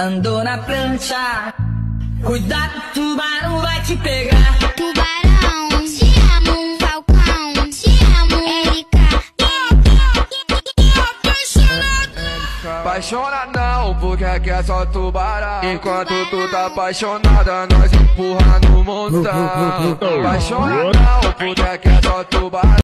Andou na prancha, cuidado, tubarão vai te pegar. Tubarão, te amo, Falcão, te amo, Erika. Apaixona não, porque aqui é só tubarão. Enquanto tu tá apaixonada, nós empurra no montão. Apaixona não, porque aqui é só tubarão.